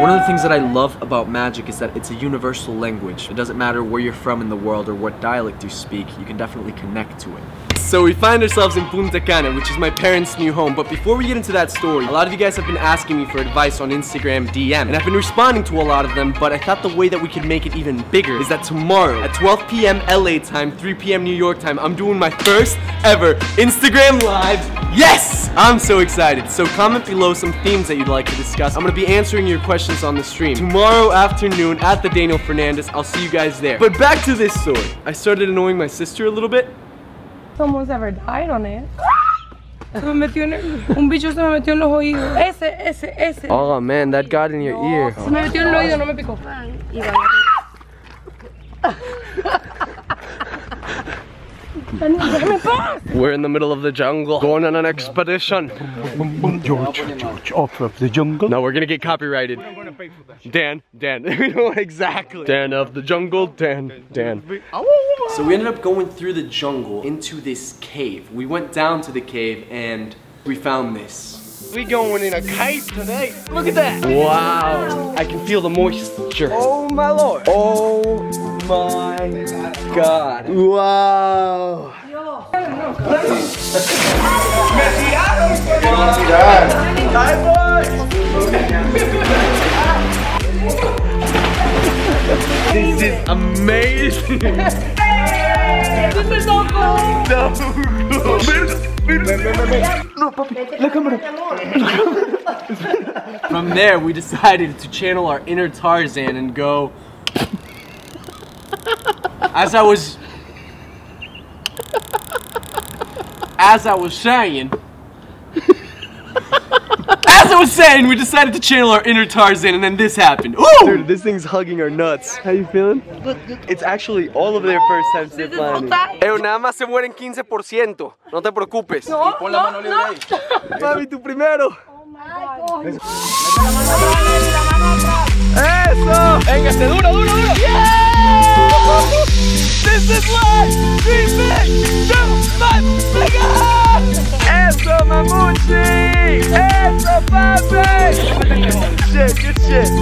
One of the things that I love about magic is that it's a universal language. It doesn't matter where you're from in the world or what dialect you speak, you can definitely connect to it. So we find ourselves in Punta Cana, which is my parents' new home. But before we get into that story, a lot of you guys have been asking me for advice on Instagram DM, and I've been responding to a lot of them, but I thought the way that we could make it even bigger is that tomorrow at 12 p.m. LA time, 3 p.m. New York time, I'm doing my first ever Instagram Live. Yes! I'm so excited. So comment below some themes that you'd like to discuss. I'm gonna be answering your questions on the stream. Tomorrow afternoon at the Daniel Fernandez, I'll see you guys there. But back to this story. I started annoying my sister a little bit. Someone's ever died on it. Se me metió en el- un bicho se me metió en los oídos. Ese, ese, ese. Oh man, that got in your ear. Se me metió en el oído, no me picó. Dani, déjame en paz. We're in the middle of the jungle, going on an expedition. George, George, off of the jungle. No, we're gonna get copyrighted. Dan, Dan, exactly. Dan of the jungle, Dan, Dan. So we ended up going through the jungle into this cave. We went down to the cave and we found this. We going in a cave today. Look at that! Wow! I can feel the moisture. Oh my lord. Oh my god. Wow. This is amazing. From there, we decided to channel our inner Tarzan and go. As I was. As I was saying. As I was saying, we decided to channel our inner Tarzan, and then this happened. Ooh! Dude, this thing's hugging our nuts. How you feeling? It's actually all of their first time zip lining. Eh, nada más se mueren 15%. No te preocupes. No, no, no. Mami, tú primero. Ay, ¡Eso! ¡Véngase, duro, duro, duro! This is life! Three big, two, five, Shit.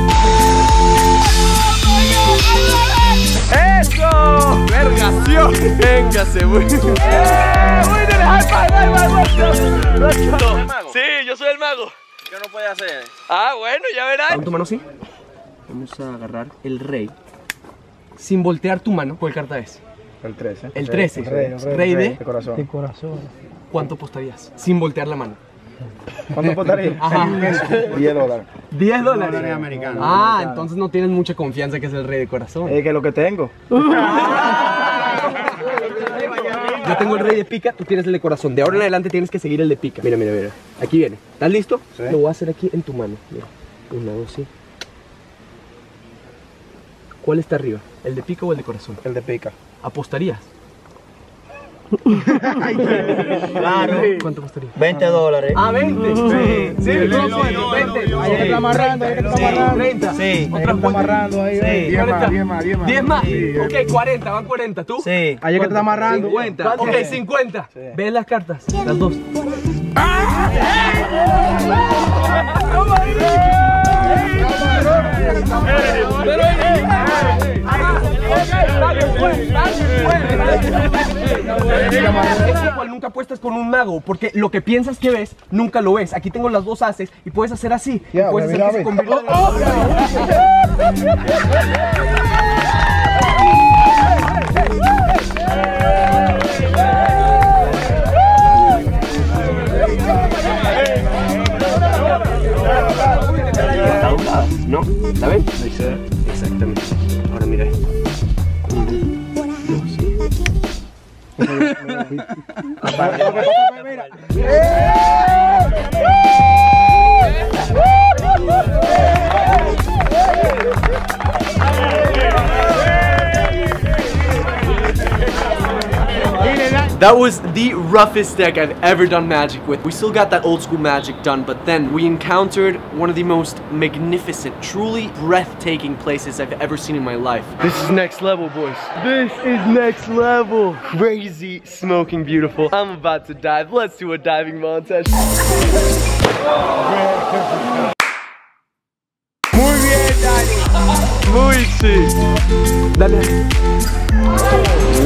¡Eso! ¡Vergación! ¡Véngase, güey! ¡Eh! ¡Uy, dale, high five, high five! Sí, yo soy el mago. ¿Qué no puede hacer? Ah, bueno, ya verás. Con tu mano sí. Vamos a agarrar el rey. Sin voltear tu mano. ¿Cuál carta es? El 13. El 13. El rey, el rey, Rey el de- corazón. ¿Cuánto apostarías? Sin voltear la mano. ¿Cuánto apostaría? Ajá. 10 dólares. 10 dólares. dólares americanos. Ah, entonces no tienes mucha confianza que es el rey de corazón. Es que lo que tengo. Yo tengo el rey de pica, tú tienes el de corazón. De ahora en adelante tienes que seguir el de pica. Mira, mira, mira. Aquí viene. ¿Estás listo? Sí. Lo voy a hacer aquí en tu mano. Mira. Una, dos, sí. ¿Cuál está arriba? ¿El de pica o el de corazón? El de pica. ¿Apostarías? Claro. ¿Cuánto apostarías? 20 dólares. Ah, 20. Sí, sí, no, bueno, 20. Ahí está amarrando, ahí está amarrando. 30. Sí. Otra está amarrando ahí. ahí. 10 más, 10 más, 10 más. 10 más. Ok, 40, van 40. ¿Tú? Sí. Ahí es que está amarrando. 50. Ok, 50. ¿Ves las cartas? Las dos. Es igual nunca apuestas con un mago, porque lo que piensas que ves, nunca lo ves. Aquí tengo las dos haces y puedes hacer así. y puedes hacer que se convierta Está doblado, ¿no? ¿La ven? Exactamente. Ahora mira esto. Mira. That was the roughest deck I've ever done magic with. We still got that old school magic done, but then we encountered one of the most magnificent, truly breathtaking places I've ever seen in my life. This is next level, boys. This is next level. Crazy, smoking beautiful. I'm about to dive. Let's do a diving montage. Muy bien, Dani. Muy. Dale.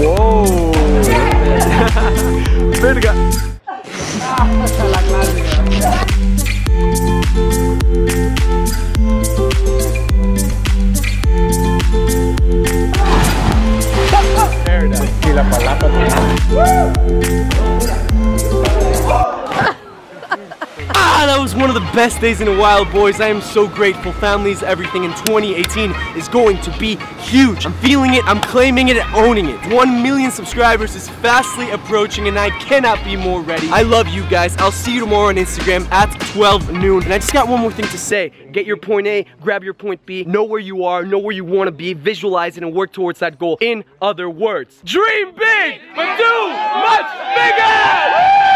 Whoa. Verga. One of the best days in a while, boys. I am so grateful. Families, everything in 2018 is going to be huge. I'm feeling it, I'm claiming it, owning it. 1 million subscribers is fastly approaching, and I cannot be more ready. I love you guys. I'll see you tomorrow on Instagram at 12 noon. And I just got one more thing to say. Get your point A, grab your point B, know where you are, know where you want to be, visualize it, and work towards that goal. In other words, dream big, but do much bigger!